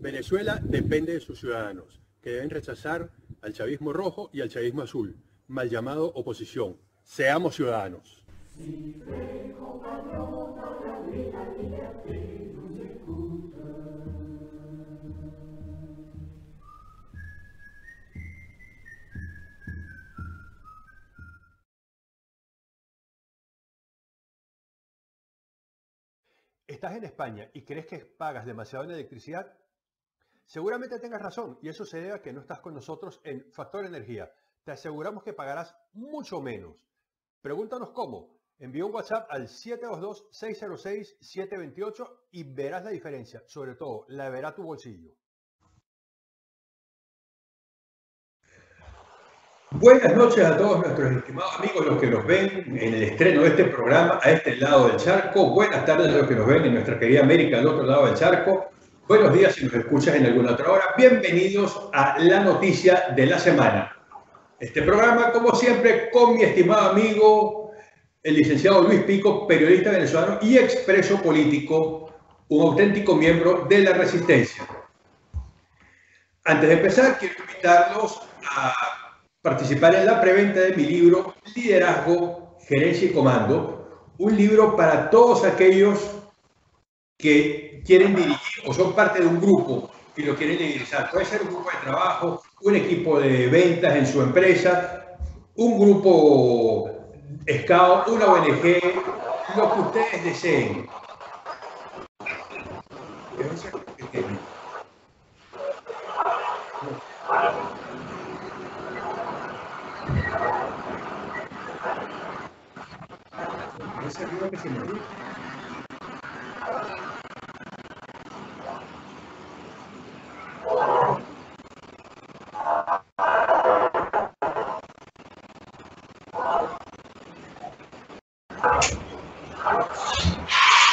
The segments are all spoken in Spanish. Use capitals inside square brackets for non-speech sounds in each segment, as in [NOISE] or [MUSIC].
Venezuela depende de sus ciudadanos, que deben rechazar al chavismo rojo y al chavismo azul, mal llamado oposición. Seamos ciudadanos. ¿Estás en España y crees que pagas demasiado en electricidad? Seguramente tengas razón y eso se debe a que no estás con nosotros en Factor Energía. Te aseguramos que pagarás mucho menos. Pregúntanos cómo. Envía un WhatsApp al 722-606-728 y verás la diferencia. Sobre todo, la verá tu bolsillo. Buenas noches a todos nuestros estimados amigos, los que nos ven en el estreno de este programa a este lado del charco. Buenas tardes a los que nos ven en nuestra querida América al otro lado del charco. Buenos días si nos escuchas en alguna otra hora. Bienvenidos a la noticia de la semana. Este programa, como siempre, con mi estimado amigo, el licenciado Luis Pico, periodista venezolano y expreso político, un auténtico miembro de la resistencia. Antes de empezar, quiero invitarlos a participar en la preventa de mi libro Liderazgo, Gerencia y Comando, un libro para todos aquellos que quieren dirigir o son parte de un grupo y lo quieren liderizar. Puede ser un grupo de trabajo, un equipo de ventas en su empresa, un grupo SCAO, una ONG, lo que ustedes deseen. Ese ruido que se me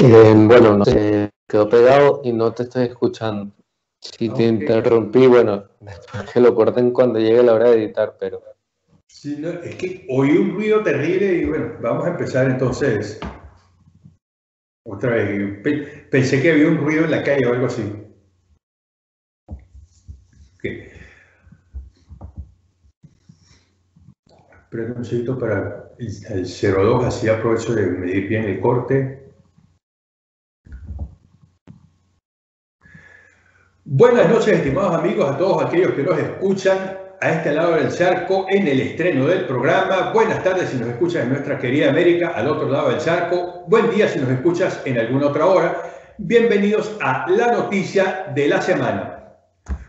Eh, bueno, no sé, quedó pegado y no te estoy escuchando. Si te interrumpí, bueno, [LAUGHS] que lo corten cuando llegue la hora de editar, pero... Sí, no, es que oí un ruido terrible y bueno, vamos a empezar entonces. Otra vez, pensé que había un ruido en la calle o algo así. Okay. Pero un segundito para el, el 02, así aprovecho de medir bien el corte. Buenas noches, estimados amigos, a todos aquellos que nos escuchan a este lado del charco en el estreno del programa. Buenas tardes si nos escuchas en nuestra querida América, al otro lado del charco. Buen día si nos escuchas en alguna otra hora. Bienvenidos a la noticia de la semana.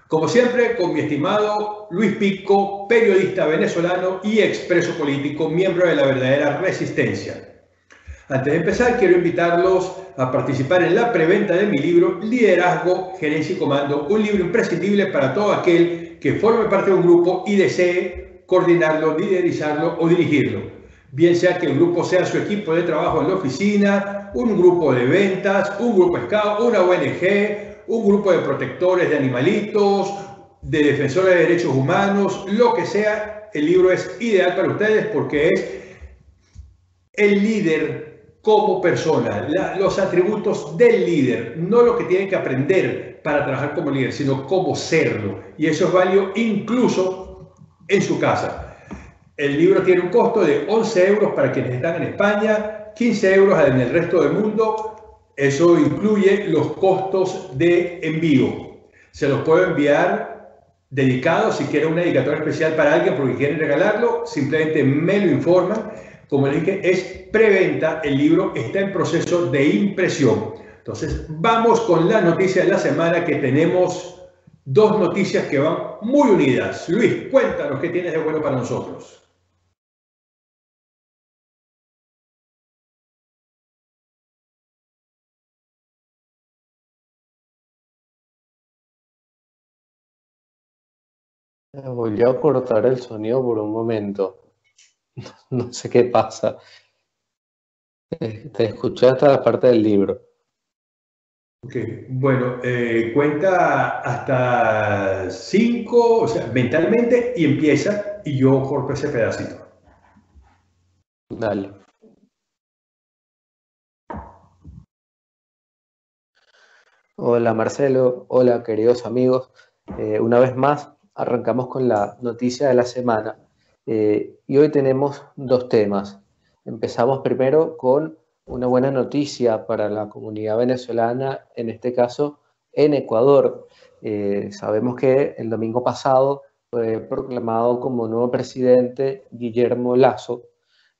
Como siempre, con mi estimado Luis Pico, periodista venezolano y expreso político, miembro de la verdadera resistencia. Antes de empezar, quiero invitarlos a participar en la preventa de mi libro Liderazgo, Gerencia y Comando, un libro imprescindible para todo aquel que forme parte de un grupo y desee coordinarlo, liderizarlo o dirigirlo. Bien sea que el grupo sea su equipo de trabajo en la oficina, un grupo de ventas, un grupo scout, una ONG, un grupo de protectores de animalitos, de defensores de derechos humanos, lo que sea, el libro es ideal para ustedes porque es el líder como persona, los atributos del líder, no lo que tienen que aprender para trabajar como líder, sino cómo serlo. Y eso es válido incluso en su casa. El libro tiene un costo de 11 euros para quienes están en España, 15 euros en el resto del mundo. Eso incluye los costos de envío. Se los puedo enviar dedicado si quieren una dedicatoria especial para alguien porque quieren regalarlo. Simplemente me lo informan como le dije, es preventa. El libro está en proceso de impresión. Entonces, vamos con la noticia de la semana que tenemos dos noticias que van muy unidas. Luis, cuéntanos qué tienes de bueno para nosotros. Voy a cortar el sonido por un momento. [LAUGHS] No sé qué pasa. Te escuché hasta la parte del libro. Ok, bueno, eh, cuenta hasta cinco, o sea, mentalmente y empieza y yo corto ese pedacito. Dale. Hola Marcelo, hola queridos amigos. Eh, una vez más arrancamos con la noticia de la semana eh, y hoy tenemos dos temas. Empezamos primero con una buena noticia para la comunidad venezolana, en este caso en Ecuador. Eh, sabemos que el domingo pasado fue proclamado como nuevo presidente Guillermo Lazo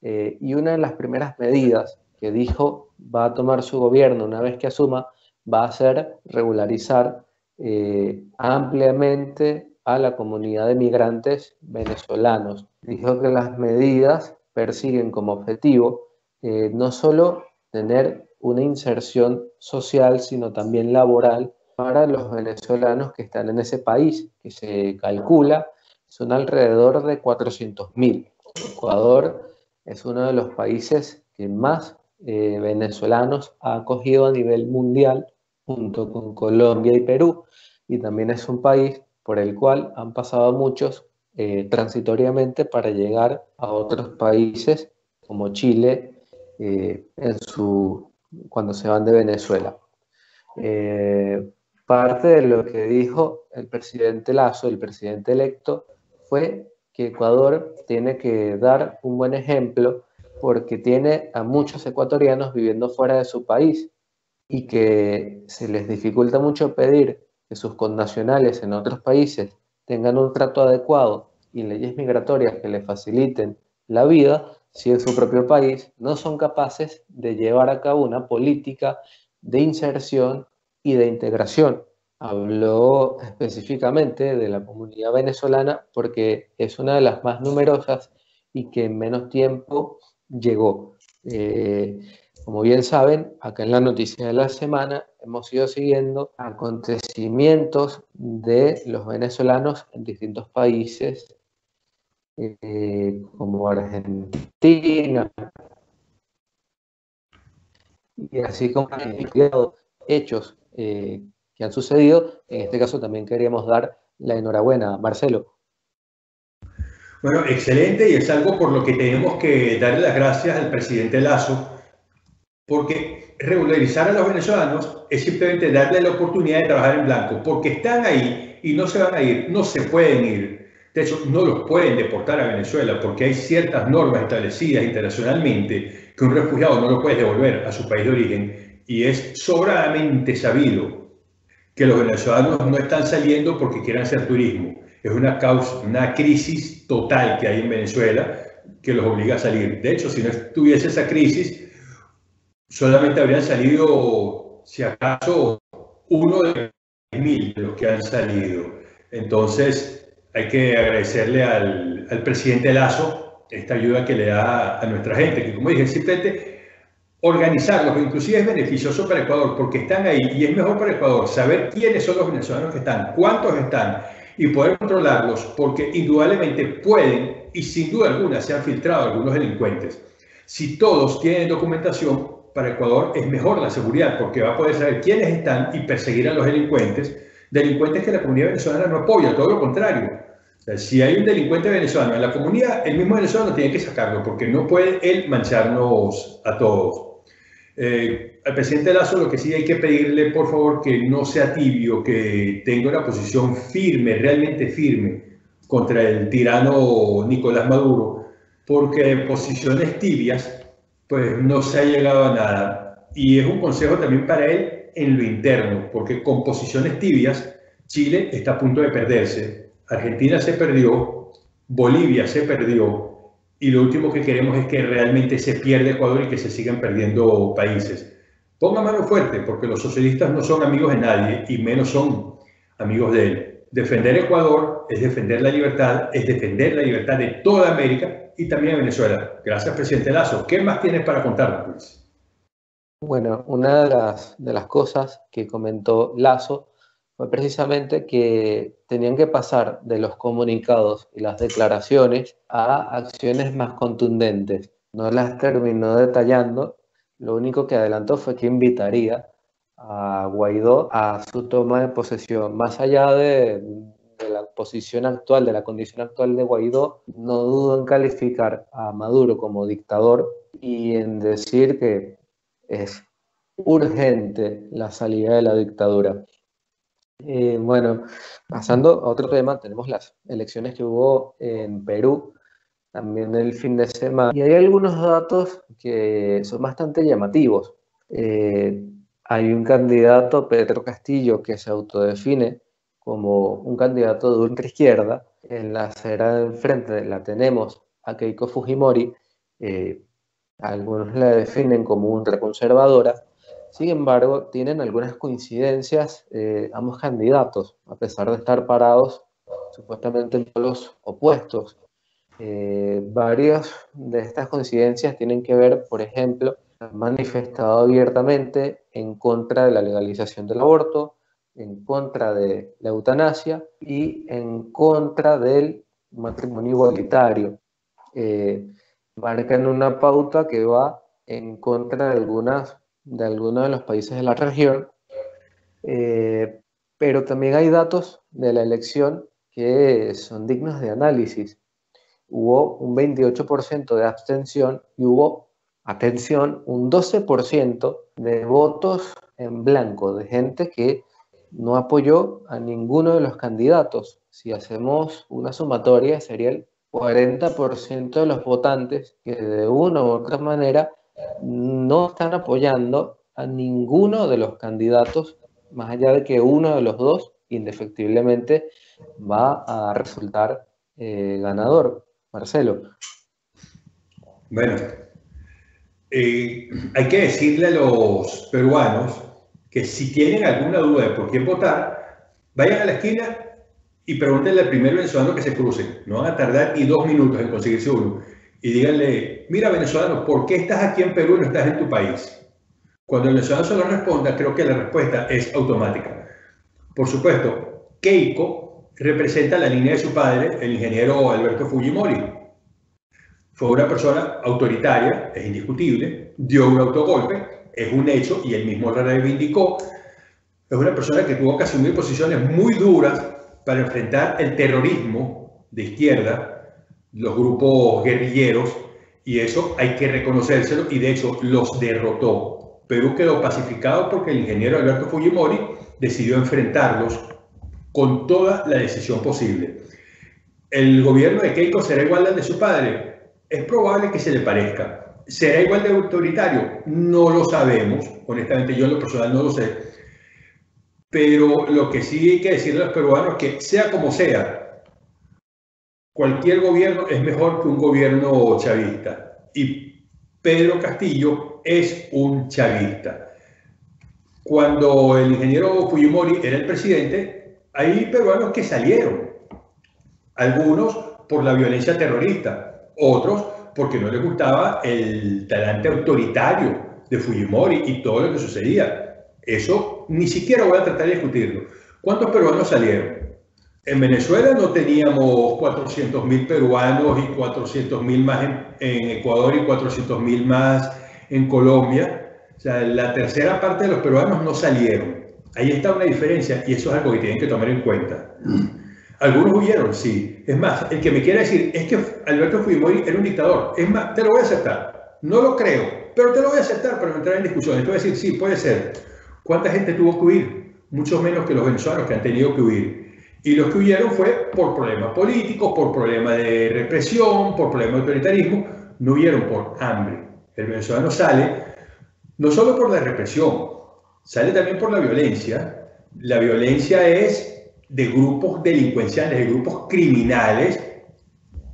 y una de las primeras medidas que dijo va a tomar su gobierno una vez que asuma va a ser regularizar eh, ampliamente a la comunidad de migrantes venezolanos. Dijo que las medidas persiguen como objetivo eh, no solo tener una inserción social, sino también laboral para los venezolanos que están en ese país, que se calcula son alrededor de 400.000. Ecuador es uno de los países que más eh, venezolanos ha acogido a nivel mundial junto con Colombia y Perú, y también es un país por el cual han pasado muchos eh, transitoriamente para llegar a otros países como Chile eh, en su, cuando se van de Venezuela. Eh, parte de lo que dijo el presidente Lazo, el presidente electo, fue que Ecuador tiene que dar un buen ejemplo porque tiene a muchos ecuatorianos viviendo fuera de su país y que se les dificulta mucho pedir que sus connacionales en otros países tengan un trato adecuado y leyes migratorias que les faciliten la vida, si en su propio país no son capaces de llevar a cabo una política de inserción y de integración. Habló específicamente de la comunidad venezolana porque es una de las más numerosas y que en menos tiempo llegó. Eh, como bien saben, acá en la noticia de la semana hemos ido siguiendo acontecimientos de los venezolanos en distintos países, eh, como Argentina, y así como hechos eh, que han sucedido. En este caso también queríamos dar la enhorabuena, Marcelo. Bueno, excelente y es algo por lo que tenemos que darle las gracias al presidente Lazo porque regularizar a los venezolanos es simplemente darle la oportunidad de trabajar en blanco, porque están ahí y no se van a ir, no se pueden ir. De hecho, no los pueden deportar a Venezuela porque hay ciertas normas establecidas internacionalmente que un refugiado no lo puede devolver a su país de origen y es sobradamente sabido que los venezolanos no están saliendo porque quieran hacer turismo. Es una causa, una crisis total que hay en Venezuela que los obliga a salir. De hecho, si no estuviese esa crisis, solamente habrían salido, si acaso, uno de mil de los que han salido. Entonces, hay que agradecerle al, al, presidente Lazo esta ayuda que le da a nuestra gente, que como dije, simplemente organizarlos, inclusive es beneficioso para Ecuador, porque están ahí y es mejor para Ecuador saber quiénes son los venezolanos que están, cuántos están y poder controlarlos, porque indudablemente pueden y sin duda alguna se han filtrado algunos delincuentes. Si todos tienen documentación, para Ecuador es mejor la seguridad porque va a poder saber quiénes están y perseguir a los delincuentes, delincuentes que la comunidad venezolana no apoya, todo lo contrario. si hay un delincuente venezolano en la comunidad, el mismo venezolano tiene que sacarlo porque no puede él mancharnos a todos. Eh, al presidente Lazo lo que sí hay que pedirle, por favor, que no sea tibio, que tenga una posición firme, realmente firme, contra el tirano Nicolás Maduro, porque posiciones tibias pues no se ha llegado a nada. Y es un consejo también para él en lo interno, porque con posiciones tibias, Chile está a punto de perderse, Argentina se perdió, Bolivia se perdió, y lo último que queremos es que realmente se pierda Ecuador y que se sigan perdiendo países. Ponga mano fuerte, porque los socialistas no son amigos de nadie y menos son amigos de él. Defender Ecuador es defender la libertad, es defender la libertad de toda América y también a Venezuela. Gracias, presidente Lazo. ¿Qué más tienes para contarnos, Bueno, una de las, de las cosas que comentó Lazo fue precisamente que tenían que pasar de los comunicados y las declaraciones a acciones más contundentes. No las terminó detallando, lo único que adelantó fue que invitaría a Guaidó a su toma de posesión, más allá de de la posición actual, de la condición actual de Guaidó, no dudo en calificar a Maduro como dictador y en decir que es urgente la salida de la dictadura. Eh, bueno, pasando a otro tema, tenemos las elecciones que hubo en Perú también el fin de semana. Y hay algunos datos que son bastante llamativos. Eh, hay un candidato, Pedro Castillo, que se autodefine como un candidato de ultraizquierda. En la acera de enfrente la tenemos a Keiko Fujimori. Eh, algunos la definen como ultraconservadora. Sin embargo, tienen algunas coincidencias eh, ambos candidatos, a pesar de estar parados supuestamente en los opuestos. Eh, varias de estas coincidencias tienen que ver, por ejemplo, han manifestado abiertamente en contra de la legalización del aborto, en contra de la eutanasia y en contra del matrimonio igualitario. Eh, marcan una pauta que va en contra de algunas de algunos de los países de la región, eh, pero también hay datos de la elección que son dignos de análisis. Hubo un 28% de abstención y hubo, atención, un 12% de votos en blanco, de gente que no apoyó a ninguno de los candidatos. Si hacemos una sumatoria, sería el 40% de los votantes que de una u otra manera no están apoyando a ninguno de los candidatos, más allá de que uno de los dos indefectiblemente va a resultar eh, ganador. Marcelo. Bueno, eh, hay que decirle a los peruanos que si tienen alguna duda de por quién votar, vayan a la esquina y pregúntenle al primer venezolano que se cruce. No van a tardar ni dos minutos en conseguirse uno y díganle, mira venezolano, ¿por qué estás aquí en Perú y no estás en tu país? Cuando el venezolano se lo responda, creo que la respuesta es automática. Por supuesto, Keiko representa la línea de su padre, el ingeniero Alberto Fujimori. Fue una persona autoritaria, es indiscutible, dio un autogolpe, es un hecho y él mismo lo reivindicó. Es una persona que tuvo que asumir posiciones muy duras para enfrentar el terrorismo de izquierda los grupos guerrilleros y eso hay que reconocérselo y de hecho los derrotó. Perú quedó pacificado porque el ingeniero Alberto Fujimori decidió enfrentarlos con toda la decisión posible. ¿El gobierno de Keiko será igual al de su padre? Es probable que se le parezca. ¿Será igual de autoritario? No lo sabemos. Honestamente, yo en lo personal no lo sé. Pero lo que sí hay que decirle a los peruanos es que sea como sea, cualquier gobierno es mejor que un gobierno chavista. Y Pedro Castillo es un chavista. Cuando el ingeniero Fujimori era el presidente, hay peruanos que salieron. Algunos por la violencia terrorista, otros porque no les gustaba el talante autoritario de Fujimori y todo lo que sucedía. Eso ni siquiera voy a tratar de discutirlo. ¿Cuántos peruanos salieron? En Venezuela no teníamos 400.000 peruanos y 400.000 más en, Ecuador y 400.000 más en Colombia. O sea, la tercera parte de los peruanos no salieron. Ahí está una diferencia y eso es algo que tienen que tomar en cuenta. Algunos huyeron, sí. Es más, el que me quiera decir es que Alberto Fujimori era un dictador. Es más, te lo voy a aceptar. No lo creo, pero te lo voy a aceptar para no entrar en discusión. Te voy a decir, sí, puede ser. ¿Cuánta gente tuvo que huir? Mucho menos que los venezolanos que han tenido que huir. Y los que huyeron fue por problemas políticos, por problemas de represión, por problemas de autoritarismo, no huyeron por hambre. El venezolano sale no solo por la represión, sale también por la violencia. La violencia es de grupos delincuenciales, de grupos criminales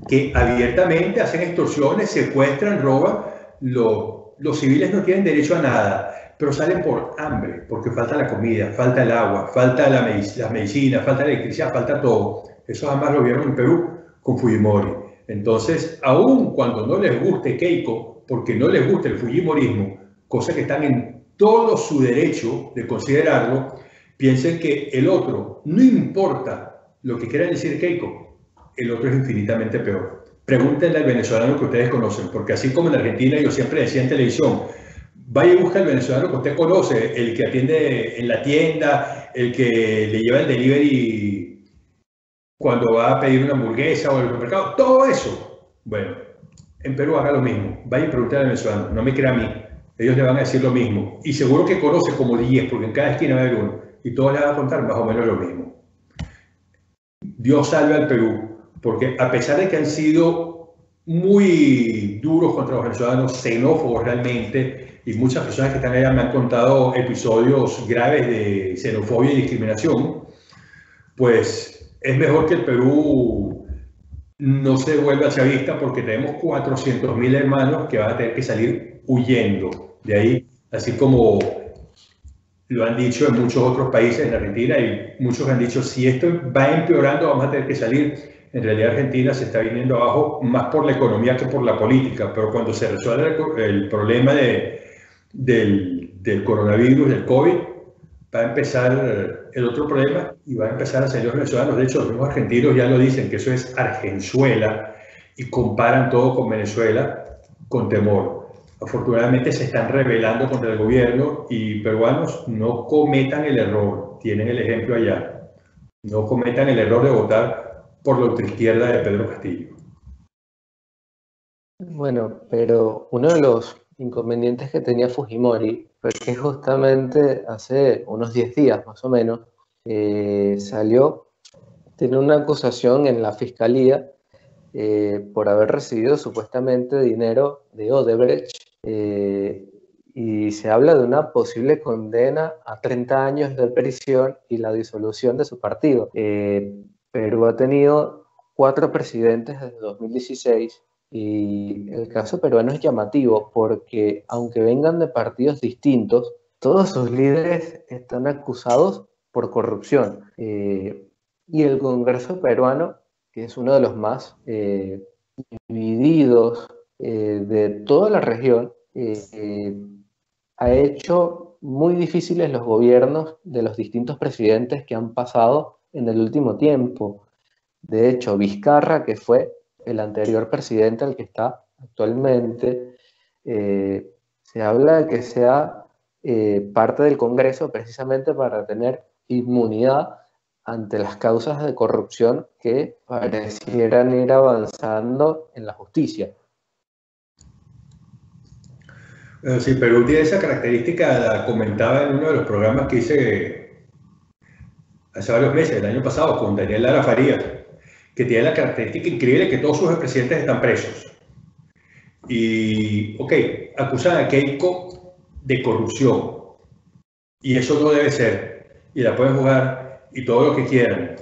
que abiertamente hacen extorsiones, secuestran, roban. Los, los civiles no tienen derecho a nada pero salen por hambre, porque falta la comida, falta el agua, falta la, medicina, falta la electricidad, falta todo. Eso además lo vieron en Perú con Fujimori. Entonces, aun cuando no les guste Keiko, porque no les gusta el Fujimorismo, cosa que están en todo su derecho de considerarlo, piensen que el otro, no importa lo que quiera decir Keiko, el otro es infinitamente peor. Pregúntenle al venezolano que ustedes conocen, porque así como en Argentina yo siempre decía en televisión, vaya y busca el venezolano que usted conoce, el que atiende en la tienda, el que le lleva el delivery cuando va a pedir una hamburguesa o el supermercado, todo eso. Bueno, en Perú haga lo mismo. Vaya y al venezolano, no me crea a mí. Ellos le van a decir lo mismo. Y seguro que conoce como 10, porque en cada esquina va a haber uno. Y todos le van a contar más o menos lo mismo. Dios salve al Perú, porque a pesar de que han sido muy duros contra los venezolanos, xenófobos realmente, y muchas personas que están allá me han contado episodios graves de xenofobia y discriminación, pues es mejor que el Perú no se vuelva chavista porque tenemos 400.000 hermanos que van a tener que salir huyendo de ahí, así como lo han dicho en muchos otros países, en Argentina, y muchos han dicho, si esto va empeorando, vamos a tener que salir. En realidad Argentina se está viniendo abajo más por la economía que por la política, pero cuando se resuelve el, problema de, del, coronavirus, del COVID, va a empezar el otro problema y va a empezar a salir los venezolanos. De hecho, los mismos argentinos ya lo dicen, que eso es Argenzuela, y comparan todo con Venezuela con temor afortunadamente se están rebelando contra el gobierno y peruanos no cometan el error, tienen el ejemplo allá, no cometan el error de votar por la ultraizquierda de Pedro Castillo. Bueno, pero uno de los inconvenientes que tenía Fujimori fue que justamente hace unos 10 días más o menos eh, salió, tiene una acusación en la fiscalía eh, por haber recibido supuestamente dinero de Odebrecht eh, y se habla de una posible condena a 30 años de prisión y la disolución de su partido. Eh, Perú ha tenido cuatro presidentes desde 2016 y el caso peruano es llamativo porque aunque vengan de partidos distintos, todos sus líderes están acusados por corrupción. Eh, y el Congreso peruano, que es uno de los más divididos eh, de toda la región eh, ha hecho muy difíciles los gobiernos de los distintos presidentes que han pasado en el último tiempo. De hecho, Vizcarra, que fue el anterior presidente al que está actualmente, eh, se habla de que sea parte del Congreso precisamente para tener inmunidad ante las causas de corrupción que parecieran ir avanzando en la justicia. Sí, Perú tiene esa característica, la comentaba en uno de los programas que hice hace varios meses, el año pasado, con Daniel Lara Farías, que tiene la característica increíble que todos sus presidentes están presos. Y, ok, acusan a Keiko de corrupción. Y eso no debe ser. Y la pueden jugar y todo lo que quieran.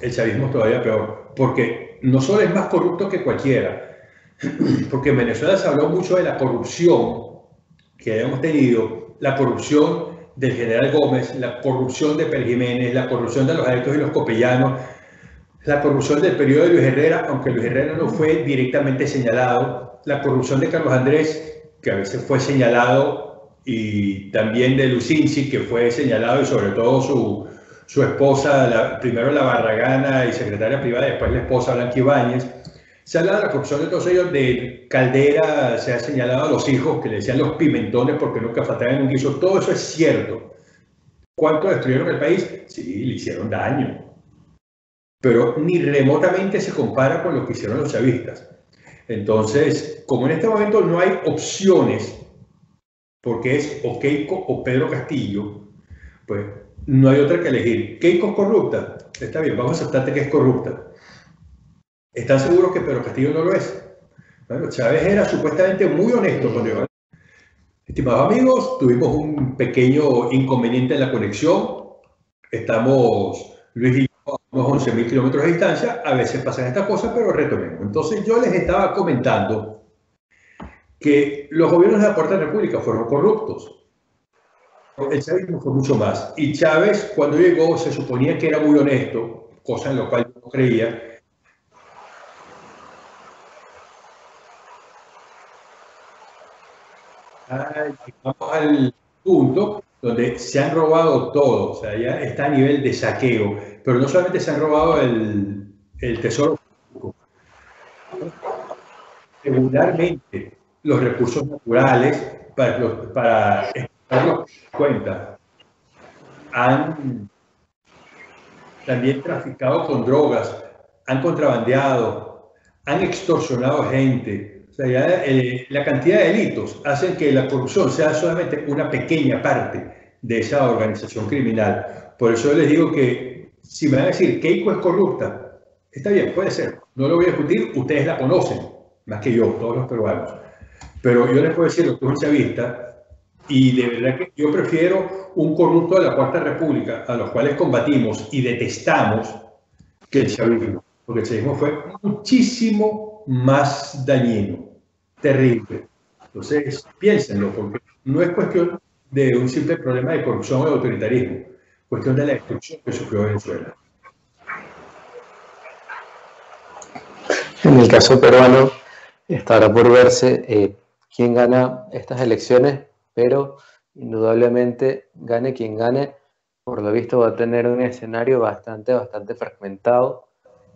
El chavismo es todavía peor. Porque no solo es más corrupto que cualquiera. [CLEARS THROAT] Porque en Venezuela se habló mucho de la corrupción que hemos tenido, la corrupción del general Gómez, la corrupción de Pérez Jiménez, la corrupción de los adeptos y los copellanos, la corrupción del periodo de Luis Herrera, aunque Luis Herrera no fue directamente señalado, la corrupción de Carlos Andrés, que a veces fue señalado, y también de Lucinci, que fue señalado, y sobre todo su, su esposa, primero la Barragana y secretaria privada, después la esposa Blanca Ibáñez, se habla de la corrupción de todos ellos, de Caldera, se ha señalado a los hijos que le decían los pimentones porque nunca faltaban un guiso. Todo eso es cierto. ¿Cuánto destruyeron el país? Sí, le hicieron daño. Pero ni remotamente se compara con lo que hicieron los chavistas. Entonces, como en este momento no hay opciones, porque es o Keiko o Pedro Castillo, pues no hay otra que elegir. Keiko es corrupta. Está bien, vamos a aceptarte que es corrupta ¿Están seguros que Pedro Castillo no lo es? Bueno, Chávez era supuestamente muy honesto con llegó. Estimados amigos, tuvimos un pequeño inconveniente en la conexión. Estamos, Luis y yo, a unos 11.000 kilómetros de distancia. A veces pasan estas cosas, pero retomemos. Entonces, yo les estaba comentando que los gobiernos de la Cuarta República fueron corruptos. El chavismo fue mucho más. Y Chávez, cuando llegó, se suponía que era muy honesto, cosa en lo cual yo no creía, llegamos al punto donde se han robado todo, o sea, ya está a nivel de saqueo, pero no solamente se han robado el, tesoro público, regularmente los recursos naturales para, para darnos cuenta. Han también traficado con drogas han contrabandeado, han extorsionado gente. Sea, eh, la cantidad de delitos hacen que la corrupción sea solamente una pequeña parte de esa organización criminal. Por eso les digo que si me van a decir Keiko es corrupta, está bien, puede ser. No lo voy a discutir, ustedes la conocen, más que yo, todos los peruanos. Pero yo les puedo decir lo que es un chavista, y de verdad que yo prefiero un corrupto de la Cuarta República, a los cuales combatimos y detestamos, que el chavismo. Porque el chavismo fue muchísimo más dañino, terrible. Entonces, piénsenlo, porque no es cuestión de un simple problema de corrupción o de autoritarismo, cuestión de la destrucción que sufrió Venezuela. En el caso peruano, estará por verse eh, quién gana estas elecciones, pero indudablemente gane quien gane, por lo visto va a tener un escenario bastante, bastante fragmentado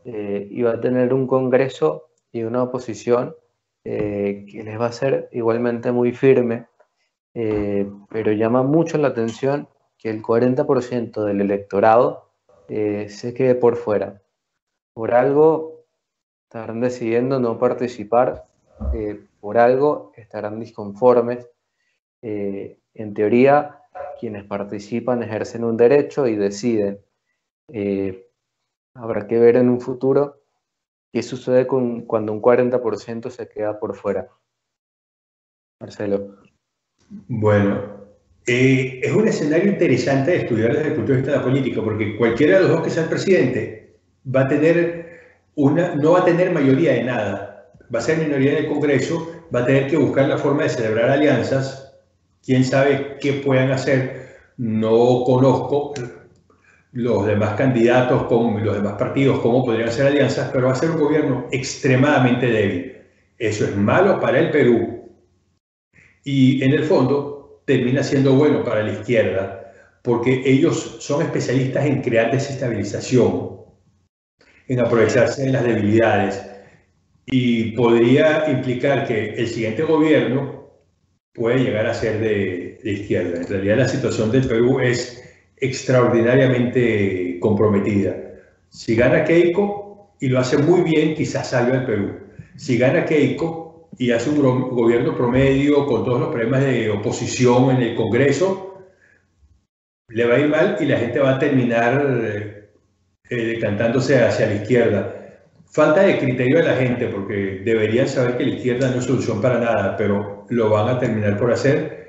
eh, y va a tener un Congreso y una oposición eh, que les va a ser igualmente muy firme, pero llama mucho la atención que el 40% del electorado se quede por fuera. Por algo estarán decidiendo no participar eh, por algo, estarán disconformes. Eh, en teoría, quienes participan ejercen un derecho y deciden. Eh, habrá que ver en un futuro qué sucede con, cuando un 40% se queda por fuera. Marcelo. Bueno, es un escenario interesante de estudiar desde el punto de vista de la política, porque cualquiera de los dos que sea el presidente va a tener no va a tener mayoría de nada, va a ser minoría en el Congreso, va a tener que buscar la forma de celebrar alianzas, quién sabe qué puedan hacer, no conozco los demás candidatos, con los demás partidos, cómo podrían hacer alianzas, pero va a ser un gobierno extremadamente débil. Eso es malo para el Perú y en el fondo termina siendo bueno para la izquierda, porque ellos son especialistas en crear desestabilización, en aprovecharse de las debilidades y podría implicar que el siguiente gobierno puede llegar a ser de, izquierda. En realidad la situación del Perú es extraordinariamente comprometida. Si gana Keiko y lo hace muy bien, quizás salga el Perú. Si gana Keiko y hace un gobierno promedio con todos los problemas de oposición en el Congreso, le va a ir mal y la gente va a terminar eh, decantándose hacia la izquierda. Falta de criterio de la gente, porque deberían saber que la izquierda no es solución para nada, pero lo van a terminar por hacer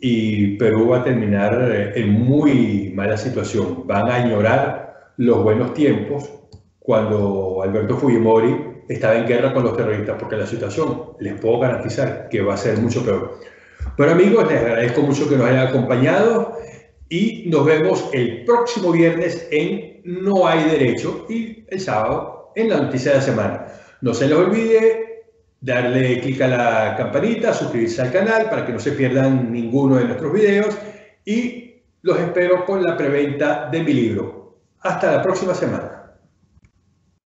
y Perú va a terminar eh, en muy mala situación. Van a ignorar los buenos tiempos cuando Alberto Fujimori estaba en guerra con los terroristas, porque la situación les puedo garantizar que va a ser mucho peor. Pero amigos, les agradezco mucho que nos hayan acompañado y nos vemos el próximo viernes en No hay derecho y el sábado en la noticia de la semana. No se les olvide darle clic a la campanita, suscribirse al canal para que no se pierdan ninguno de nuestros videos y los espero con la preventa de mi libro. Hasta la próxima semana.